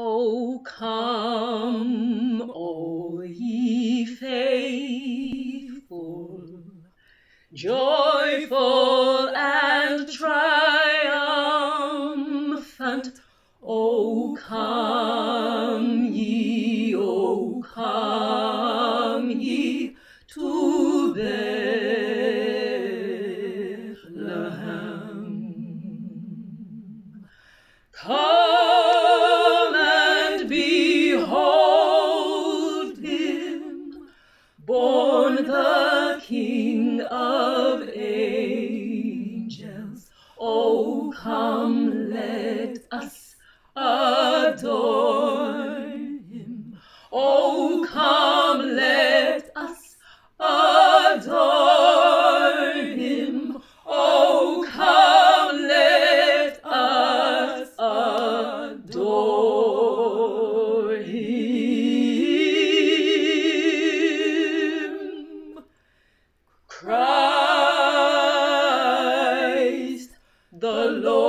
O come, all ye faithful, joyful and triumphant. O come ye, O come ye to Bethlehem. Come the King of angels. Oh, come, let us Christ the Lord.